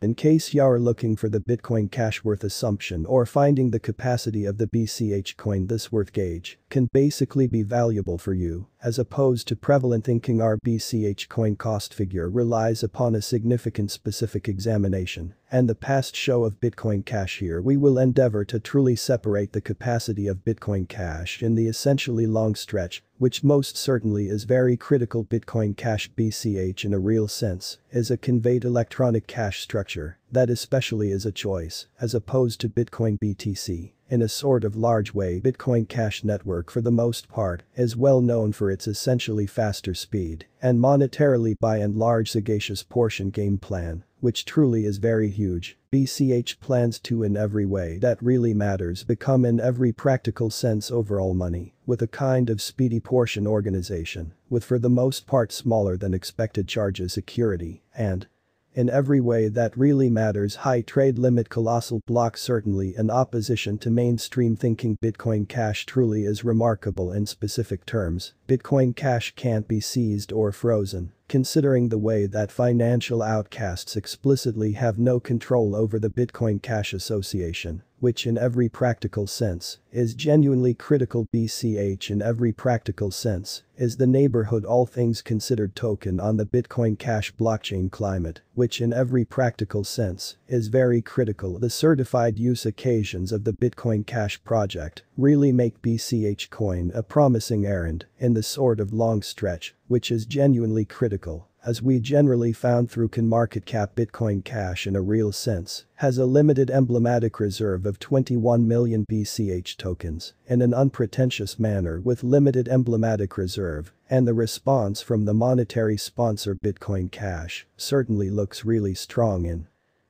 In case you're looking for the Bitcoin Cash worth assumption or finding the capacity of the BCH coin this worth gauge can basically be valuable for you as opposed to prevalent thinking our BCH coin cost figure relies upon a significant specific examination and the past show of Bitcoin Cash here we will endeavor to truly separate the capacity of Bitcoin Cash in the essentially long stretch which most certainly is very critical Bitcoin Cash BCH in a real sense, is a conveyed electronic cash structure that especially is a choice as opposed to Bitcoin BTC. In a sort of large way Bitcoin Cash network for the most part is well known for its essentially faster speed and monetarily by and large sagacious portion game plan which truly is very huge. BCH plans to in every way that really matters become in every practical sense overall money, with a kind of speedy portion organization, with for the most part smaller than expected charges security, and in every way that really matters. High trade limit colossal block certainly in opposition to mainstream thinking. Bitcoin Cash truly is remarkable in specific terms, Bitcoin Cash can't be seized or frozen, considering the way that financial outcasts explicitly have no control over the Bitcoin Cash Association, which in every practical sense is genuinely critical. BCH in every practical sense is the neighborhood all things considered token on the Bitcoin Cash blockchain climate, which in every practical sense is very critical. The certified use occasions of the Bitcoin Cash project really make BCH coin a promising errand in the sort of long stretch, which is genuinely critical as we generally found through CoinMarketCap Bitcoin Cash in a real sense, has a limited emblematic reserve of 21 million BCH tokens in an unpretentious manner with limited emblematic reserve and the response from the monetary sponsor Bitcoin Cash certainly looks really strong in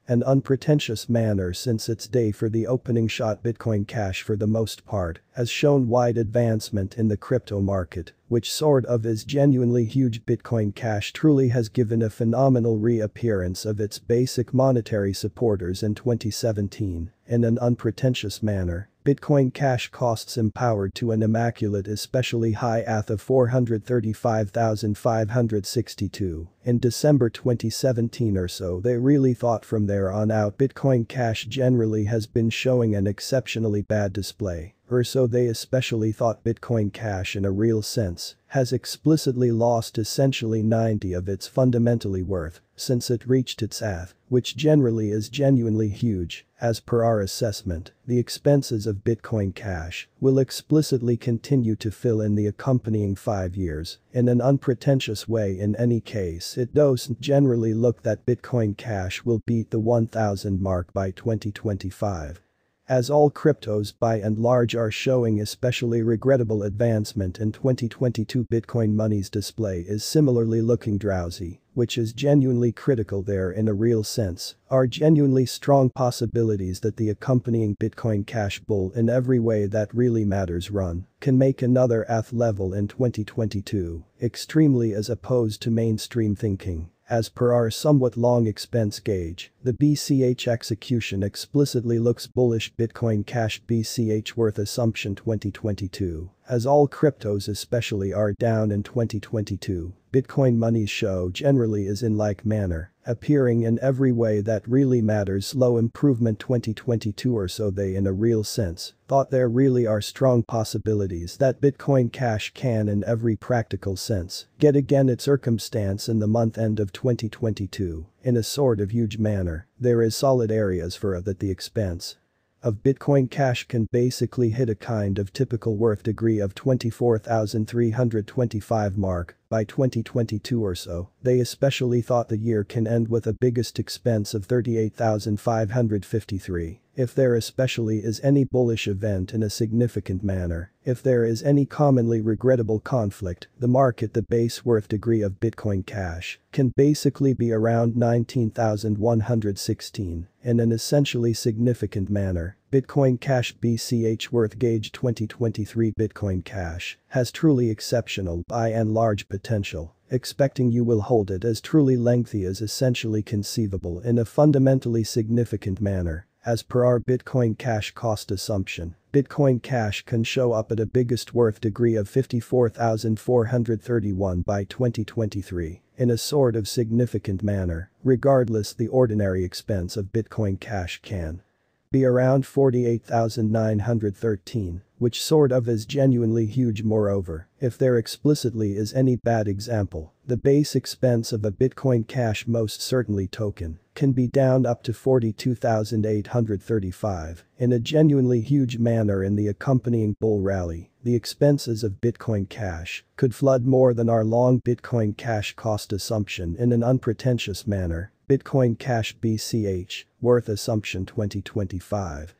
an unpretentious manner since its day for the opening shot Bitcoin Cash for the most part has shown wide advancement in the crypto market, which sort of is genuinely huge. Bitcoin Cash truly has given a phenomenal reappearance of its basic monetary supporters in 2017 in an unpretentious manner Bitcoin Cash costs empowered to an immaculate especially high ATH of 435,562. In December 2017 or so they really thought from there on out Bitcoin Cash generally has been showing an exceptionally bad display or so they especially thought Bitcoin Cash in a real sense, has explicitly lost essentially 90 of its fundamentally worth since it reached its ATH, which generally is genuinely huge, as per our assessment, the expenses of Bitcoin Cash will explicitly continue to fill in the accompanying 5 years, in an unpretentious way in any case it doesn't generally look that Bitcoin Cash will beat the 1000 mark by 2025 as all cryptos by and large are showing especially regrettable advancement in 2022 Bitcoin Money's display is similarly looking drowsy, which is genuinely critical there in a real sense, are genuinely strong possibilities that the accompanying Bitcoin Cash bull in every way that really matters run can make another ATH level in 2022, extremely as opposed to mainstream thinking. As per our somewhat long expense gauge, the BCH execution explicitly looks bullish Bitcoin Cash BCH worth assumption 2022, as all cryptos especially are down in 2022, Bitcoin Money's show generally is in like manner, appearing in every way that really matters. Slow improvement 2022 or so they in a real sense, thought there really are strong possibilities that Bitcoin Cash can in every practical sense get again its circumstance in the month end of 2022, in a sort of huge manner, there is solid areas for that the expense of Bitcoin Cash can basically hit a kind of typical worth degree of 24,325 mark by 2022 or so, they especially thought the year can end with a biggest expense of 38,553. If there especially is any bullish event in a significant manner, if there is any commonly regrettable conflict, the market the base worth degree of Bitcoin Cash can basically be around 19,116 in an essentially significant manner. Bitcoin Cash BCH worth gauge 2023 Bitcoin Cash has truly exceptional by and large potential expecting you will hold it as truly lengthy as essentially conceivable in a fundamentally significant manner as per our Bitcoin Cash cost assumption, Bitcoin Cash can show up at a biggest worth degree of 54,431 by 2023 in a sort of significant manner, regardless the ordinary expense of Bitcoin Cash can be around 48,913, which sort of is genuinely huge. Moreover, if there explicitly is any bad example, the base expense of a Bitcoin Cash most certainly token can be down up to 42,835 in a genuinely huge manner in the accompanying bull rally, the expenses of Bitcoin Cash could flood more than our long Bitcoin Cash cost assumption in an unpretentious manner Bitcoin Cash BCH, worth assumption 2025.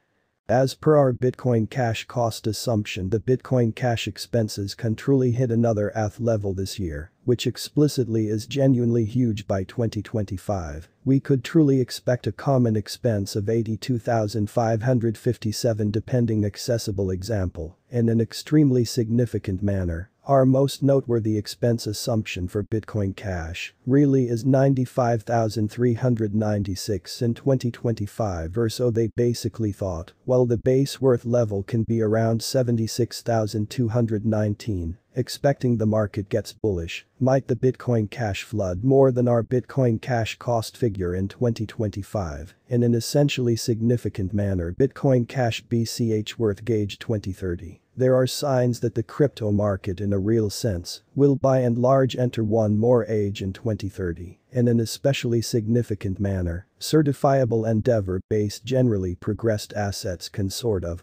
As per our Bitcoin Cash cost assumption the Bitcoin Cash expenses can truly hit another ATH level this year, which explicitly is genuinely huge by 2025, we could truly expect a common expense of 82,557 depending accessible example, in an extremely significant manner, our most noteworthy expense assumption for Bitcoin Cash really is 95,396 in 2025 or so they basically thought, while the base worth level can be around 76,219, expecting the market gets bullish, might the Bitcoin Cash flood more than our Bitcoin Cash cost figure in 2025, in an essentially significant manner Bitcoin Cash BCH worth gauge 2030. There are signs that the crypto market in a real sense will by and large enter one more age in 2030 in an especially significant manner, certifiable endeavor-based generally progressed assets can sort of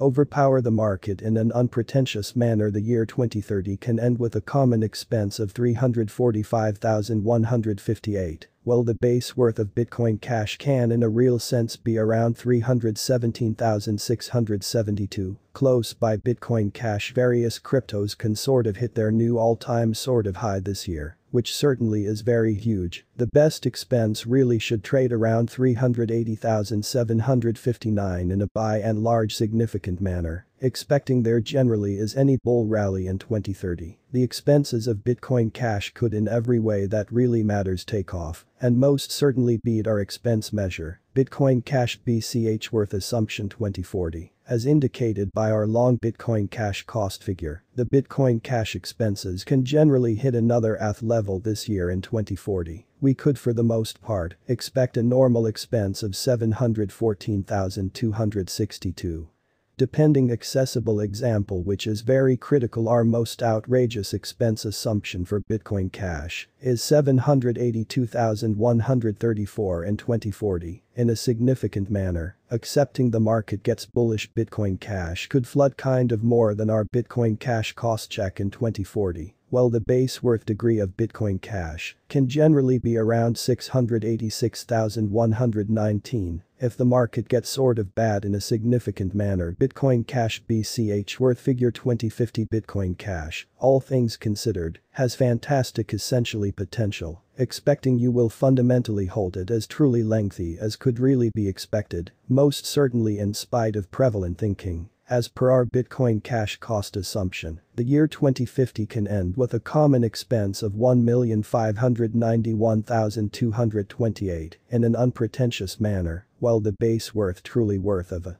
overpower the market in an unpretentious manner. The year 2030 can end with a common expense of 345,158 while the base worth of Bitcoin Cash can in a real sense be around 317,672, close by Bitcoin Cash. Various cryptos can sort of hit their new all-time sort of high this year, which certainly is very huge, the best expense really should trade around 380,759 in a by and large significant manner, expecting there generally is any bull rally in 2030. The expenses of Bitcoin Cash could in every way that really matters take off, and most certainly beat our expense measure, Bitcoin Cash BCH worth assumption 2040. As indicated by our long Bitcoin Cash cost figure, the Bitcoin Cash expenses can generally hit another ATH level this year in 2040. We could for the most part expect a normal expense of 714,262 depending accessible example which is very critical. Our most outrageous expense assumption for Bitcoin Cash is 782,134 in 2040 in a significant manner, accepting the market gets bullish. Bitcoin Cash could flood kind of more than our Bitcoin Cash cost check in 2040 while the base worth degree of Bitcoin Cash can generally be around 686,119 if the market gets sort of bad in a significant manner Bitcoin Cash BCH worth figure 2050 Bitcoin Cash, all things considered, has fantastic essentially potential, expecting you will fundamentally hold it as truly lengthy as could really be expected, most certainly in spite of prevalent thinking. As per our Bitcoin Cash cost assumption, the year 2050 can end with a common expense of 1,591,228 in an unpretentious manner, while the base worth truly worth of a